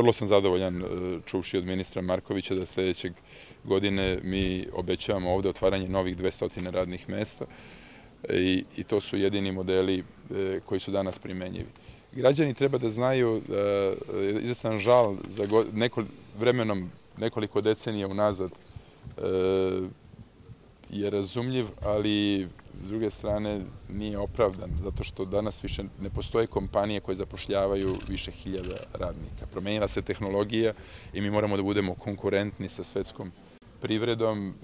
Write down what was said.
vrlo sam zadovoljan e, čuvši od ministra Markovića da sljedećeg godine mi obećavamo ovde otvaranje novih 200 radnih mesta i, i to su jedini modeli e, koji su danas primenjivi. Građani treba da znaju da je izvestan žal za neko, vremenom nekoliko decenija unazad e, je razumljiv, ali s druge strane nije opravdan, zato što danas više ne postoje kompanije koje zapošljavaju više hiljada radnika. Promenila se tehnologija i mi moramo da budemo konkurentni sa svetskom privredom.